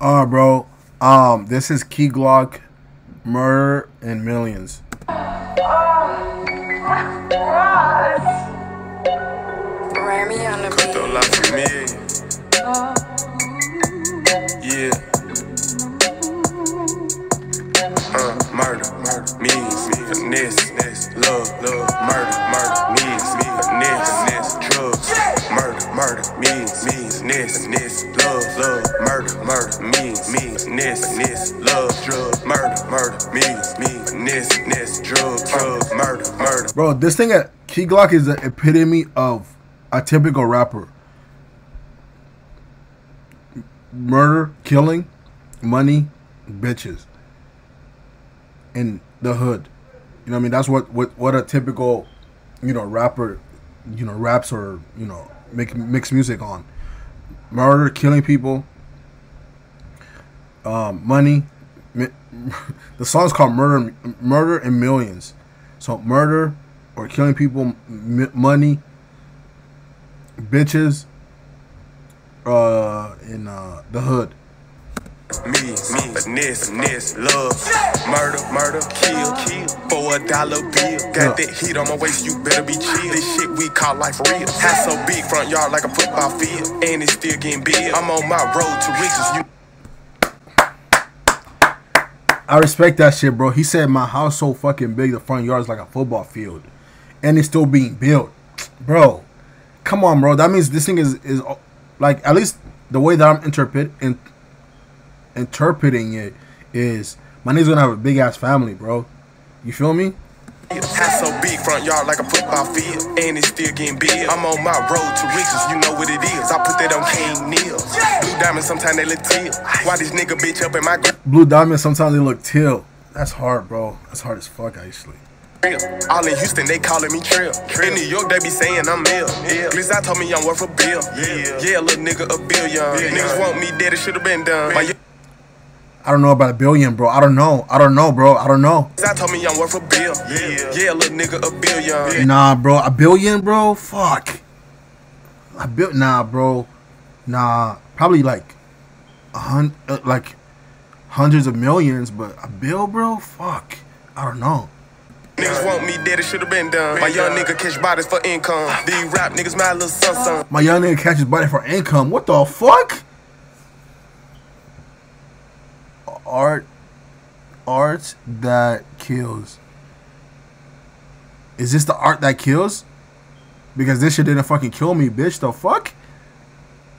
Uh, bro. Um, this is Key Glock, Murder and Millions. Remy on the Cut the beat. life for me. Yeah. Uh, murder, murder, me, me, finesse, love, love, murder, murder, me, me, finesse, finesse, drugs, murder, murder, me, me, finesse, finesse, love, love, murder, murder, me, me, finesse, finesse, love, drugs, murder, murder, me, me, finesse, finesse, drugs, drugs, murder, murder. Bro, this thing at Key Glock is the epitome of a typical rapper. Murder, killing, money, bitches. In the hood. You know what I mean? That's what, what, what a typical, you know, rapper, you know, raps or, you know, make mix music on. Murder, killing people, um, money. The song's called Murder Murder in Millions. So murder or killing people, money, bitches, uh, in uh, the hood. Me, me, finesse, finesse, love, murder, murder, kill, kill, for a dollar bill. Got that heat on my waist, you better be chill. This shit we call life real. House so big, front yard like a football field, and it's still getting big. I'm on my road to riches, you I respect that shit, bro. He said my house so fucking big, the front yard is like a football field, and it's still being built, bro. Come on, bro. That means this thing is is like at least the way that I'm interpret in, interpreting it is my nigga's gonna have a big ass family, bro. You feel me? House so big, front yard like a football field, and it's still getting big. I'm on my road to riches, you know what it is. I put that on King Neal. Blue diamonds, sometimes they look teal. Why this nigga bitch up in my? Blue diamonds sometimes they look teal. That's hard, bro. That's hard as fuck, actually. All in Houston, they calling me Trill. In New York, they be saying I'm ill. Yeah. Glizz, told me I'm worth a bill. Yeah, yeah, little nigga, a billion. Niggas want me dead, it should have been done. My I don't know about a billion, bro. I don't know. I don't know, bro. I don't know. I told me I'm worth a bill. Yeah, yeah, little nigga, a billion. Nah, bro. A billion, bro. Fuck. A bill. Nah, bro. Nah. Probably like a hun- uh, like hundreds of millions, but a bill, bro. Fuck. I don't know. Niggas want me dead, it should have been done. My young nigga catch bodies for income. These rap niggas, my little son, son. My young nigga catches body for income. What the fuck? Art, art that kills. Is this the art that kills? Because this shit didn't fucking kill me, bitch. The fuck?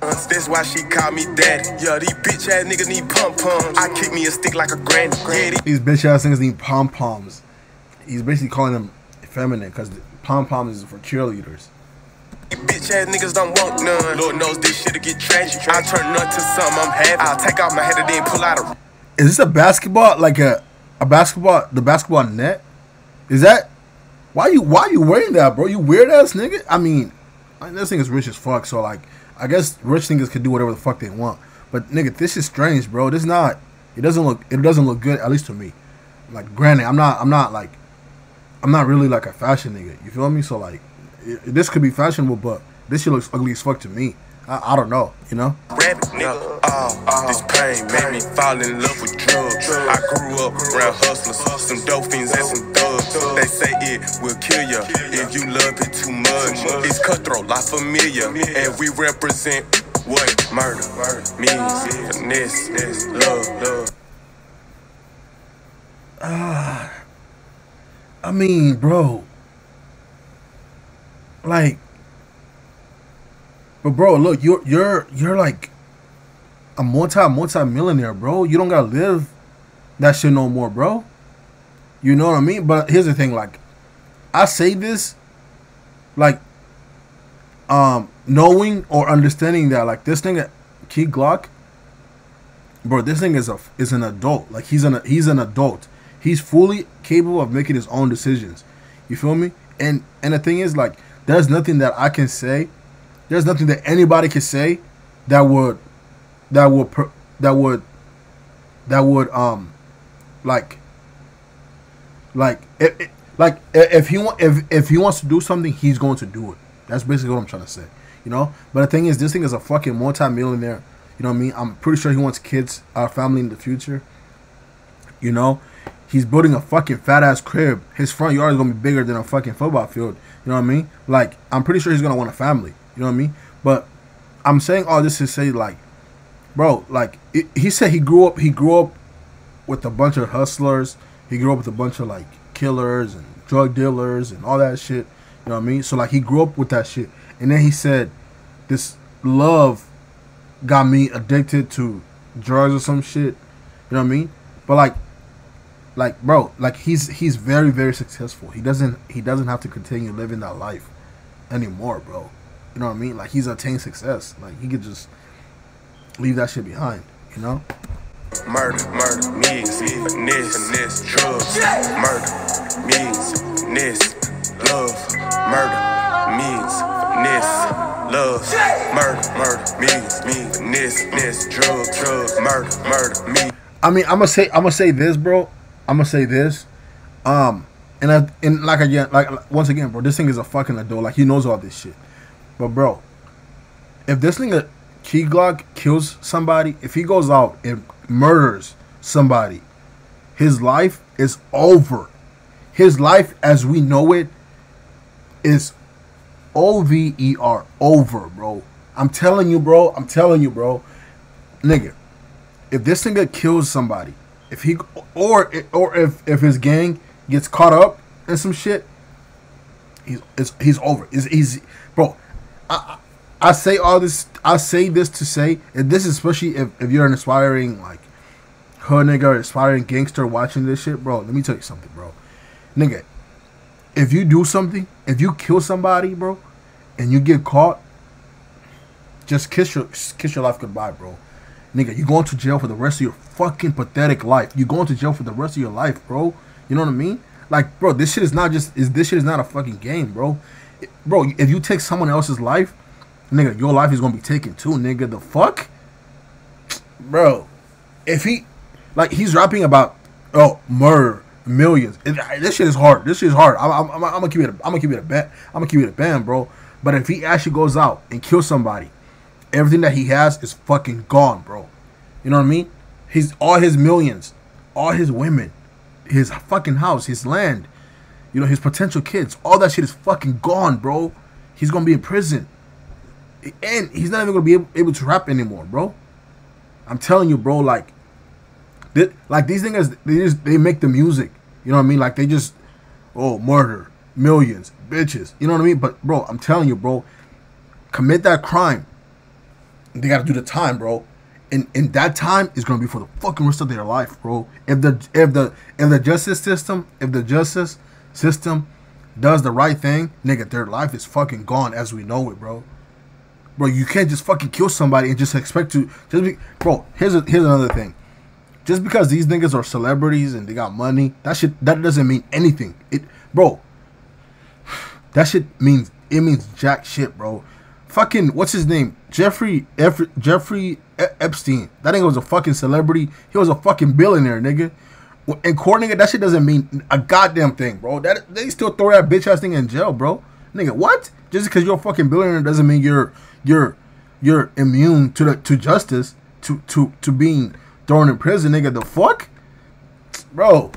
That's why she call me daddy. Yeah, these bitch ass niggas need pump pumps. I kick me a stick like a granny. Yeah, these bitch ass things need pom poms. He's basically calling them feminine because pom poms is for cheerleaders. bitch ass niggas don't want none. Lord knows this shit'll get tragic. I turn none to something I'm having. I'll take off my head and then pull out a. Is this a basketball like a a basketball the basketball net? Is that why you why you wearing that, bro? You weird ass nigga. I mean, I- this thing is rich as fuck. So like, I guess rich niggas can do whatever the fuck they want. But nigga, this is strange, bro. This not. It doesn't look. It doesn't look good. At least to me. Like, granted, I'm not. I'm not like. I'm not really like a fashion nigga. You feel me? So like, it, this could be fashionable, but this shit looks ugly as fuck to me. I, I don't know. You know. rabbit, nigga. Oh, oh, this pain made me fall in love with drugs. I grew up around hustlers, some dope fiends and some thugs. They say it will kill ya if you love it too much. It's cutthroat, la familia, and we represent what murder means. Finesse, love, love. Ah, I mean, bro. Like, but bro, look, you're you're you're like a multi multi millionaire, bro. You don't gotta live that shit no more, bro. You know what I mean? But here's the thing, like, I say this, like, um, knowing or understanding that, like, this thing, Key Glock, bro, this thing is a is an adult. Like, he's an he's an adult. He's fully capable of making his own decisions. You feel me? And and the thing is, like, there's nothing that I can say. There's nothing that anybody can say that would that would that would that would um like like like if he want if if he wants to do something, he's going to do it. That's basically what I'm trying to say. You know. But the thing is, this thing is a fucking multi-millionaire. You know what I mean? I'm pretty sure he wants kids, our family in the future. You know, he's building a fucking fat ass crib. His front yard is gonna be bigger than a fucking football field. You know what I mean? Like, I'm pretty sure he's gonna want a family. You know what I mean? But I'm saying all this to say, like, bro, like it, he said he grew up. He grew up with a bunch of hustlers. He grew up with a bunch of like killers and drug dealers and all that shit. You know what I mean? So like he grew up with that shit. And then he said, this love got me addicted to drugs or some shit. You know what I mean? But like, like bro, like he's he's very very successful. He doesn't he doesn't have to continue living that life anymore, bro. You know what I mean? Like he's attained success. Like he could just leave that shit behind. You know? Murder, murder, means, finesse, finesse, drugs, murder, means, finesse, love, murder, means, finesse, love, murder, murder, means, means, finesse, finesse, drugs, drugs, murder, murder, me. I mean, I'm gonna say I'm gonna say this, bro. I'm gonna say this. Um, and I and like again, like once again, bro, this thing is a fucking adult. Like he knows all this shit. But bro, if this nigga Key Glock kills somebody, if he goes out and murders somebody, his life is over. His life as we know it is O V E R over, bro. I'm telling you, bro. I'm telling you, bro. Nigga, if this nigga kills somebody, if he or or if if his gang gets caught up in some shit, he's he's over. He's, he's bro. I, I say all this. I say this to say, and this is especially if, if you're an aspiring like hood nigga aspiring gangster watching this shit, bro. Let me tell you something, bro. Nigga, if you do something, if you kill somebody, bro, and you get caught, just kiss your kiss your life goodbye, bro. Nigga, you going to jail for the rest of your fucking pathetic life. You going to jail for the rest of your life, bro. You know what I mean? Like, bro, this shit is not just is this shit is not a fucking game, bro. Bro, if you take someone else's life, nigga, your life is gonna be taken too, nigga. The fuck, bro. If he, like, he's rapping about oh murder, millions. It, this shit is hard. This shit is hard. I'm, I'm, I'm, gonna keep it. A, I'm gonna keep it a bet. I'm gonna keep it a band, bro. But if he actually goes out and kills somebody, everything that he has is fucking gone, bro. You know what I mean? He's all his millions, all his women, his fucking house, his land, you know, his potential kids, all that shit is fucking gone, bro. He's gonna be in prison. And he's not even gonna be able, able to rap anymore, bro. I'm telling you, bro, like they, like these niggas they just they make the music. You know what I mean? Like they just oh murder, millions, bitches. You know what I mean? But bro, I'm telling you, bro, commit that crime. They gotta do the time, bro. And and that time is gonna be for the fucking rest of their life, bro. If the if the if the justice system, if the justice system does the right thing, nigga, their life is fucking gone as we know it, bro. Bro, you can't just fucking kill somebody and just expect to just be bro, here's a, here's another thing. Just because these niggas are celebrities and they got money, that shit that doesn't mean anything. It bro, that shit means it means jack shit, bro. Fucking what's his name? Jeffrey Jeffrey Epstein. That nigga was a fucking celebrity. He was a fucking billionaire, nigga. And nigga, that shit doesn't mean a goddamn thing, bro. That they still throw that bitch ass thing in jail, bro. Nigga, what? Just because you're a fucking billionaire doesn't mean you're you're you're immune to the to justice to to to being thrown in prison, nigga. The fuck, bro,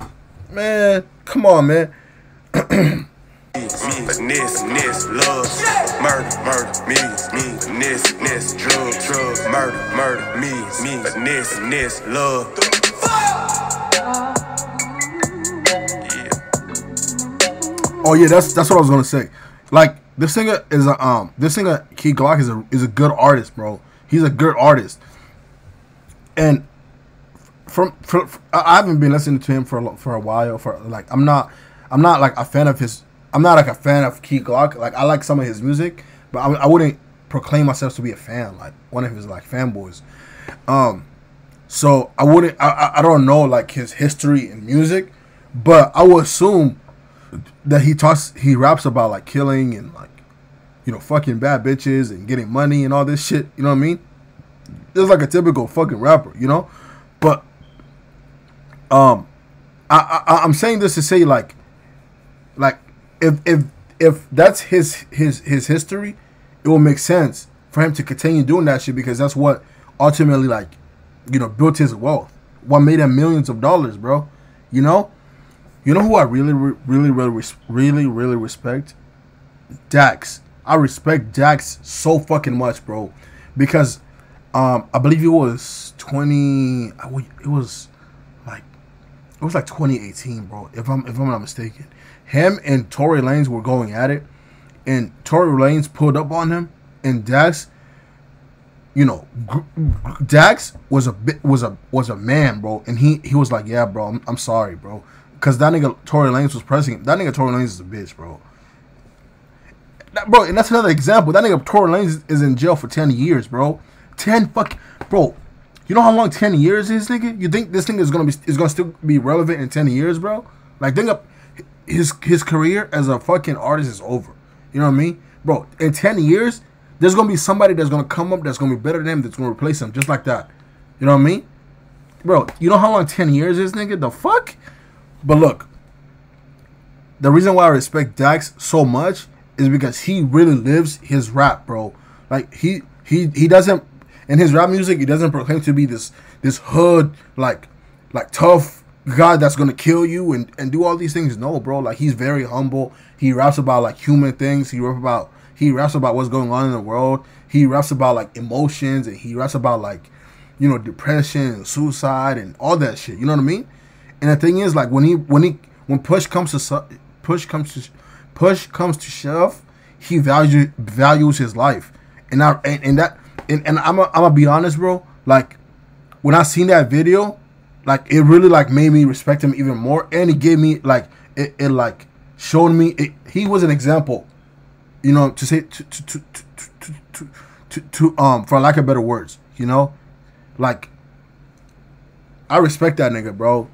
man, come on, man. Finesse, finesse, love, murder, murder, me, me, drug, drug, murder, murder, me, me, finesse, love. Oh yeah, that's that's what I was gonna say. Like this singer is a um this singer Key Glock is a is a good artist, bro. He's a good artist, and from, from I I haven't been listening to him for a, for a while. For like I'm not I'm not like a fan of his. I'm not like a fan of Key Glock. Like I like some of his music, but I, I wouldn't proclaim myself to be a fan. Like one of his like fanboys. Um, so I wouldn't. I I- I don't know like his history in music, but I would assume that he talks he raps about like killing and like you know fucking bad bitches and getting money and all this shit you know what i mean it's like a typical fucking rapper you know but um i, I i'm saying this to say like like if if if that's his his his history it will make sense for him to continue doing that shit because that's what ultimately like, you know, built his wealth. What made him millions of dollars, bro? You know, you know who I really, really, really, really, really respect? Dax. I respect Dax so fucking much, bro, because um, I believe it was twenty. It was like it was like 2018, bro. If I'm if I'm not mistaken, him and Tory Lanez were going at it, and Tory Lanez pulled up on him, and Dax, you know, Dax was a bit was a was a man, bro, and he he was like, yeah, bro, I'm, I'm sorry, bro, because that nigga Tory Lanez was pressing him. That nigga Tory Lanez is a bitch, bro. That, bro, and that's another example. That nigga Tory Lanez is in jail for ten years, bro. Ten fuck, bro. You know how long ten years is, nigga? You think this thing is gonna be is gonna still be relevant in ten years, bro? Like, think up his his career as a fucking artist is over. You know what I mean, bro? In ten years, there's gonna be somebody that's gonna come up that's gonna be better than him that's gonna replace him, just like that. You know what I mean, bro? You know how long ten years is, nigga? The fuck? But look, the reason why I respect Dax so much is because he really lives his rap, bro. Like he he he doesn't in his rap music he doesn't proclaim to be this this hood like like tough guy that's gonna kill you and and do all these things. No, bro. Like he's very humble. He raps about like human things. He raps about he raps about what's going on in the world. He raps about like emotions and he raps about like you know depression and suicide and all that shit. You know what I mean? And the thing is, like when he when he when push comes to push comes to push comes to shove, he values values his life, and I and, and that and, and I'm i I'm gonna be honest, bro. Like when I seen that video, like it really like made me respect him even more, and it gave me like it, it like showed me it, he was an example, you know, to say to to to to to, to, to, to um for lack of better words, you know, like I respect that nigga, bro.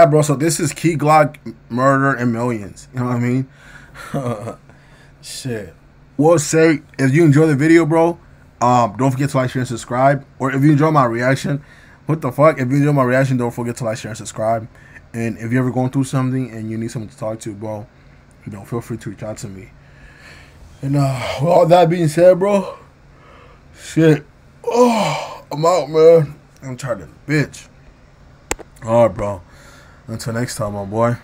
Yeah, bro. So this is Key Glock murder and millions. You know what I mean? Shit. We'll say if you enjoy the video, bro. Um, don't forget to like, share, and subscribe. Or if you enjoy my reaction, what the fuck? If you enjoy my reaction, don't forget to like, share, and subscribe. And if you're ever going through something and you need someone to talk to, bro, you know, feel free to reach out to me. And uh, with all that being said, bro, shit. Oh, I'm out, man. I'm tired of bitch. All right, bro. Until next time, my boy.